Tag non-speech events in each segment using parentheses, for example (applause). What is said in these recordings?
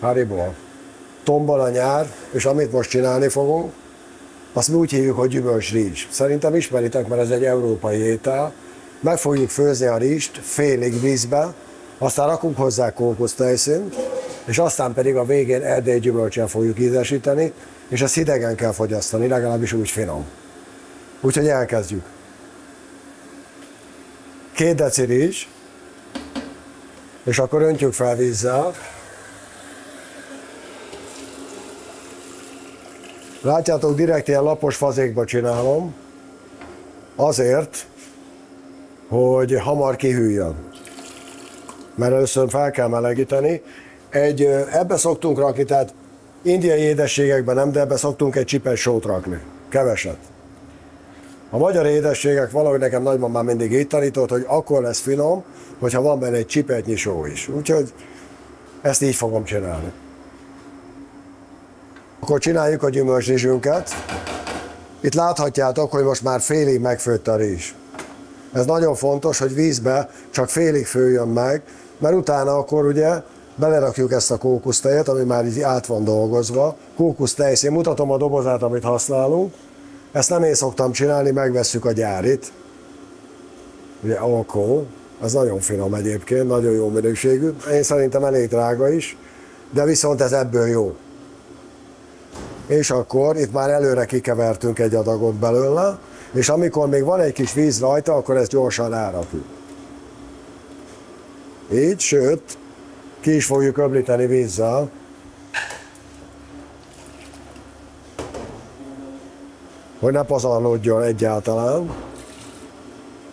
Haribo. Tombol a nyár, és amit most csinálni fogunk, azt mi úgy hívjuk, hogy gyümölcsrízs. Szerintem ismeritek, mert ez egy európai étel. Meg fogjuk főzni a rizst félig vízbe, aztán rakunk hozzá kókusztejszínt, és aztán pedig a végén erdélyi gyümölcsel fogjuk ízesíteni, és ezt hidegen kell fogyasztani, legalábbis úgy finom. Úgyhogy elkezdjük. Két deci rizs, és akkor öntjük fel vízzel. Látjátok, direkt ilyen lapos fazékba csinálom, azért, hogy hamar kihűljön. Mert először fel kell melegíteni. Egy, ebbe szoktunk rakni, tehát indiai édességekben nem, de ebbe szoktunk egy csipes sót rakni. Keveset. A magyar édességek valahogy nekem nagymamám mindig így tanított, hogy akkor lesz finom, hogyha van benne egy csipetnyi só is. Úgyhogy ezt így fogom csinálni. Akkor csináljuk a gyümölcsrizsünket. Itt láthatjátok, hogy most már félig megfőtt a rizs. Ez nagyon fontos, hogy vízbe csak félig főjön meg, mert utána akkor ugye belerakjuk ezt a kókusztejet, ami már így át van dolgozva. Kókusztej, én mutatom a dobozát, amit használunk. Ezt nem én szoktam csinálni, megvesszük a gyárit. Ugye alkohol, ez nagyon finom egyébként, nagyon jó minőségű. Én szerintem elég drága is, de viszont ez ebből jó. És akkor itt már előre kikevertünk egy adagot belőle, és amikor még van egy kis víz rajta, akkor ezt gyorsan rárakjuk. Így, sőt, ki is fogjuk öblíteni vízzel. Hogy ne pazarlódjon egyáltalán.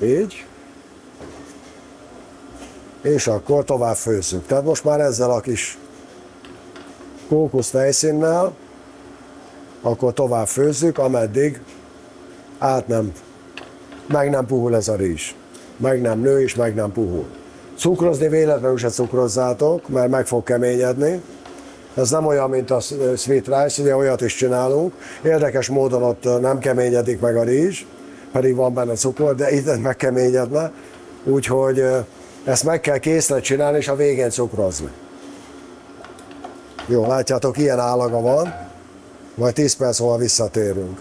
Így. És akkor tovább főzzük. Tehát most már ezzel a kis kókusz tejszínnel, akkor tovább főzzük, ameddig át nem, meg nem puhul ez a rizs. Meg nem nő és meg nem puhul. Cukrozni véletlenül se cukrozzátok, mert meg fog keményedni. Ez nem olyan, mint a sweet rice, ugye olyat is csinálunk. Érdekes módon ott nem keményedik meg a rizs, pedig van benne cukor, de itt megkeményedne. Úgyhogy ezt meg kell készlet csinálni, és a végén cukrozni. Jó, látjátok, ilyen állaga van. Majd 10 perc múlva visszatérünk.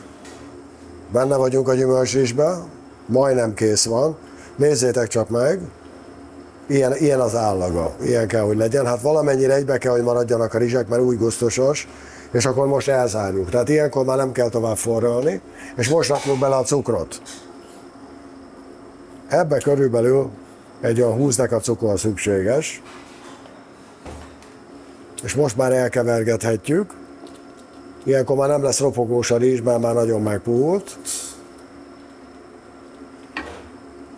Benne vagyunk a gyümölcsésbe, majdnem kész van. Nézzétek csak meg, ilyen, ilyen az állaga, ilyen kell, hogy legyen. Hát valamennyire egybe kell, hogy maradjanak a rizsek, mert új gusztusos, és akkor most elzárjuk. Tehát ilyenkor már nem kell tovább forralni, és most rakjuk bele a cukrot. Ebbe körülbelül egy olyan 20 a cukor szükséges, és most már elkevergethetjük. Ilyenkor már nem lesz ropogós a rizs, mert már nagyon megpuhult.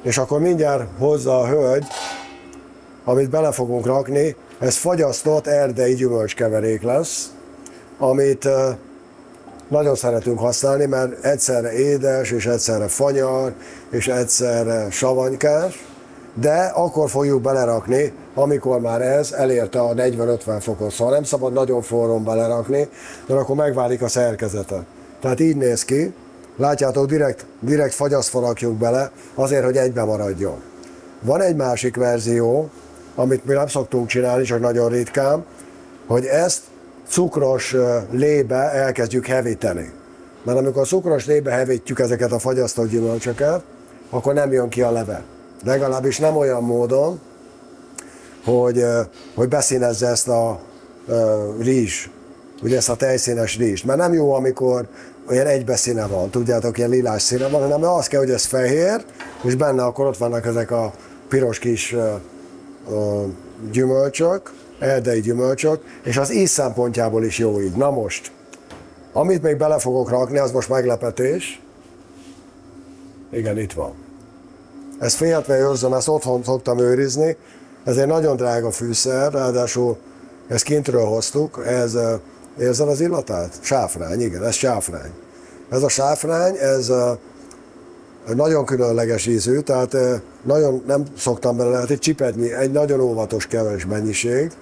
És akkor mindjárt hozza a hölgy, amit bele fogunk rakni, ez fagyasztott erdei gyümölcskeverék lesz, amit nagyon szeretünk használni, mert egyszerre édes, és egyszerre fanyar, és egyszerre savanykás, de akkor fogjuk belerakni, amikor már ez elérte a 40-50 fokot. Szóval nem szabad nagyon forrón belerakni, mert akkor megválik a szerkezete. Tehát így néz ki, látjátok, direkt, direkt fagyasztva rakjuk bele, azért, hogy egybe maradjon. Van egy másik verzió, amit mi nem szoktunk csinálni, csak nagyon ritkán, hogy ezt cukros lébe elkezdjük hevíteni. Mert amikor cukros lébe hevítjük ezeket a fagyasztott gyümölcsöket, akkor nem jön ki a leve. Legalábbis nem olyan módon, hogy, hogy beszínezze ezt a rizs, ugye ezt a tejszínes rizs. Mert nem jó, amikor olyan egybe színe van, tudjátok, ilyen lilás színe van, hanem az kell, hogy ez fehér, és benne akkor ott vannak ezek a piros kis gyümölcsök, erdei gyümölcsök, és az íz szempontjából is jó így. Na most, amit még bele fogok rakni, az most meglepetés. Igen, itt van. Ezt féltve őrzöm, ezt otthon szoktam őrizni. Ez egy nagyon drága fűszer, ráadásul ezt kintről hoztuk. Ez, érzed az illatát? Sáfrány, igen, ez sáfrány. Ez a sáfrány, ez nagyon különleges ízű, tehát nagyon nem szoktam bele, hát egy csipetnyi, egy nagyon óvatos keves mennyiség.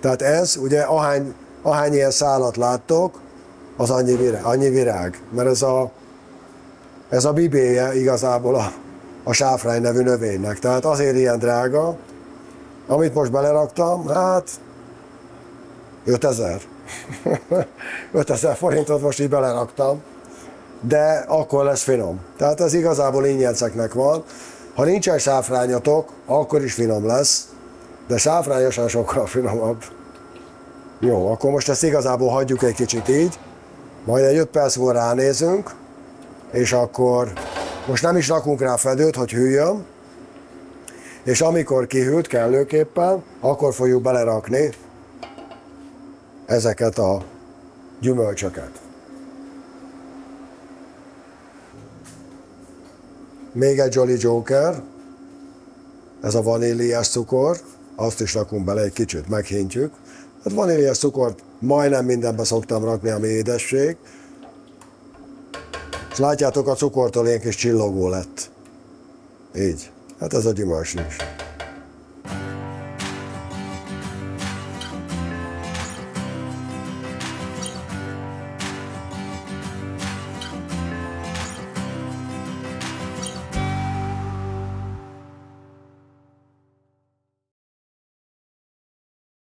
Tehát ez, ugye ahány, ahány ilyen szálat láttok, az annyi virág, annyi virág. mert ez a, ez a bibéje igazából a, a sáfrány nevű növénynek. Tehát azért ilyen drága, amit most beleraktam, hát 5000. 5000 (laughs) forintot most így beleraktam, de akkor lesz finom. Tehát ez igazából ingyenceknek van. Ha nincsen sáfrányatok, akkor is finom lesz, de sáfrányosan sokkal finomabb. Jó, akkor most ezt igazából hagyjuk egy kicsit így, majd egy 5 perc múlva ránézünk, és akkor most nem is rakunk rá fedőt, hogy hűljön, és amikor kihűlt kellőképpen, akkor fogjuk belerakni ezeket a gyümölcsöket. Még egy Jolly Joker, ez a vaníliás cukor, azt is rakunk bele egy kicsit, meghintjük. Hát vaníliás cukort majdnem mindenbe szoktam rakni, ami édesség. És látjátok, a cukortól ilyen kis csillogó lett. Így. Hát ez a gyümölcs is.